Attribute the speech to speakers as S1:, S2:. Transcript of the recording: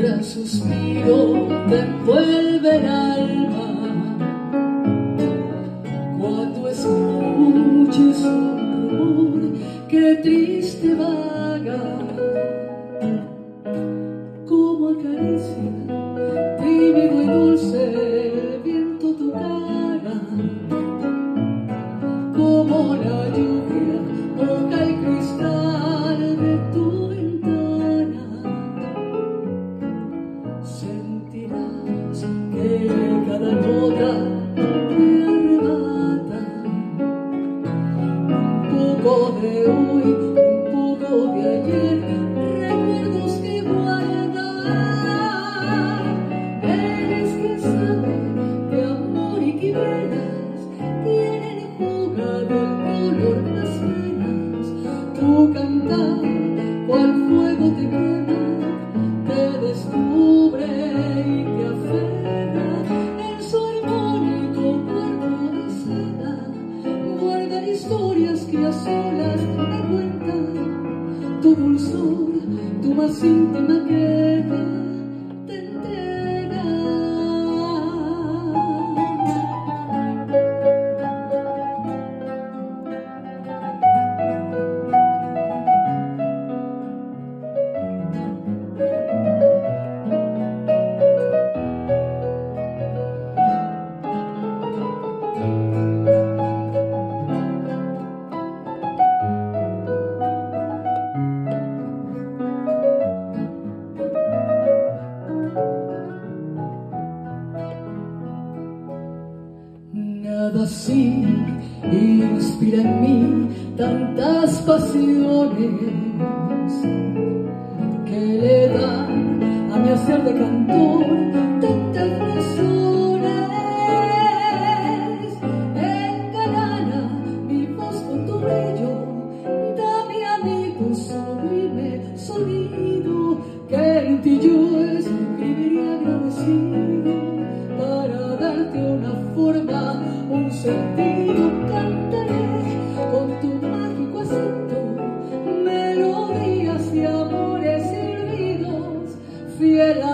S1: gran suspiro te envuelve el alma. Cuando escuches un rumor que triste vaga como acaricia historias que a solas me cuentan, tu dulzor, tu más íntima que así inspira en mí tantas pasiones que le dan a mi hacer de cantor tanta fear